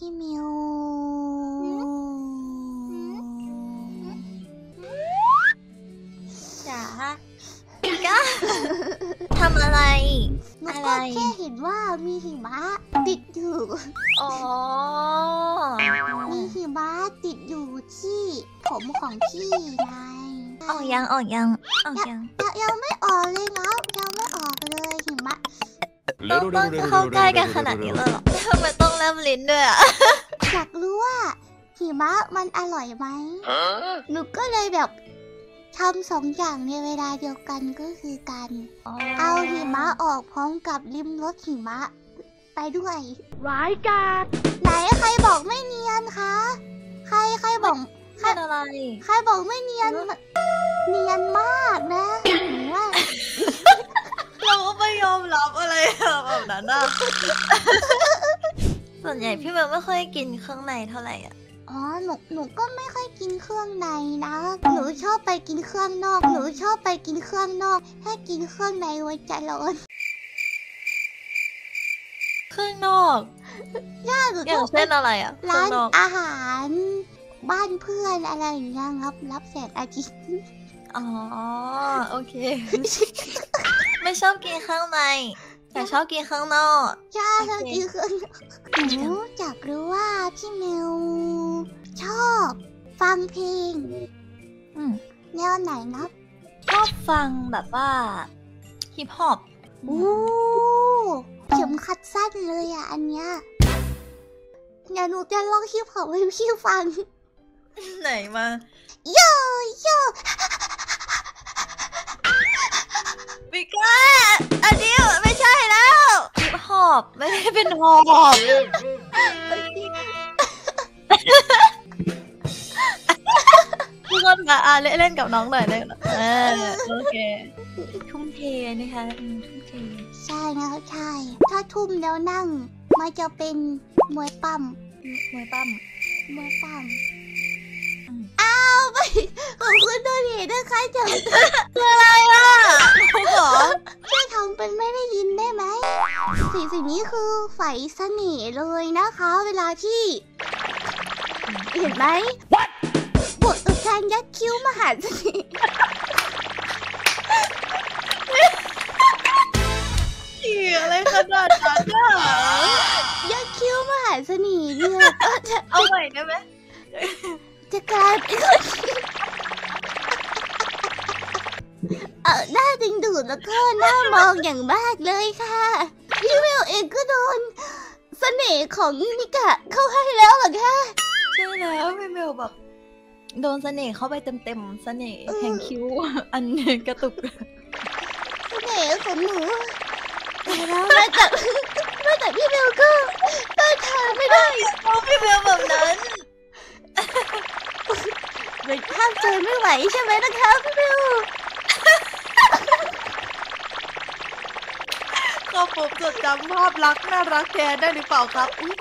พี่มิวจ๋าก้าทำอะไร หนูอะไร ก็แค่เห็นว่ามีหิมะติดอยู่ อ๋อ มีหิมะติดอยู่ที่ผมของพี่ไงออกยังออกยังออกยังยังยังไม่ออกเลยนะยังไม่ออกเลยหิมะ ต้องต้องเข้าใกล้กันขนาดนี้เลยเหรอทำ ไมต้องแลบลิ้นด้วยอะอยากรู้ว่าหิมะมันอร่อยไหม หนูก็เลยแบบทำสองอย่างในเวลาเดียวกันก็คือการ เอาหิมะออกพร้อมกับริมรสหิมะ ไปด้วยร้ายกาจไหนใครบอกไม่เนียนคะ ใครใครบอกใครเป็นอะไร ใครบอกไม่เนียนเนียนมากนะหนูว่าเราก็ไม่ยอมรับอะไรแบบนั้นอะ ส่วนใหญ่พี่เบลไม่ค่อยกินเครื่องในเท่าไหร่อะ อ๋อ หนู หนูก็ไม่ค่อยกินเครื่องในนะ หนูชอบไปกินเครื่องนอก หนูชอบไปกินเครื่องนอก ถ้ากินเครื่องในไว้ใจร้อนเครื่องนอกย่าหนูอชย่าองบไปเช่นอะไรอะเครื่ร้าองนนอกอาหาร บ้านเพื่อนอะไรอย่างเงี้ยครับ รับแสงอาทิตย์ อ๋อ โอเค ไม่ชอบกินข้างใน แต่ชอบกินข้างนอกจ้าโอเราเคกินเครื่องหนูอยากรู้ว่าพี่เมลชอบฟังเพลงอืมแนวไหนนะชอบฟังแบบว่าฮิปฮอปอู้เข็มขัดสั้นเลยอะ อันเนี้ยเดี๋ยวหนูจะลองฮิปฮอปให้พี่ฟัง ไหนมาโยโย เป็นฮอปทุกคนมาอะเล่นกับน้องหน่อยเลยเออโอเคทุ่มเทนะคะทุ่มเทใช่นะครับใช่ ถ้าทุ่มแล้วนั่ง มันจะเป็นมวยปั้มมวยปั้มมวยปั้มอ้าวไปขอบคุณตัวนี้นะคะจะออะไรอะเขาเหรอช่วยทำเป็นไม่ได้ยินได้ไหม สิ่งสิ่งนี้คือไฝเสน่ห์เลยนะคะ เวลาที่ เห็นไหมบทกับการยัดคิ้วมหาเสน่ห์เหี้ยอะไรขนาดนั้นอะยัดคิ้วมหาเสน่ห์เนี่ยก็จะเอาใหม่ได้ไหมจะกลายเป็นคนเออหน้าดึงดูดแล้วก็หน้ามองอย่างมากเลยค่ะ พี่เวลเองก็โดนเสน่ห์ของมิกะเข้าให้แล้วเหรอคะ ใช่แล้วพี่เมลแบบโดนเสน่ห์เข้าไปเต็มๆเสน่ห์แห่งคิ้วอันกระตุกเสน่ห์ของหนูแต่แล้วแม้แต่แม้แต่พี่เบลก็ต้านทานไม่ได้เอาพี่เมลแบบนั้นเป็นห้ามใจไม่ไหวใช่ไหมนะคะพี่เบล ก็ผมจดจำภาพลักษณ์น่ารักแกได้หรือเปล่าครับอุ๊ย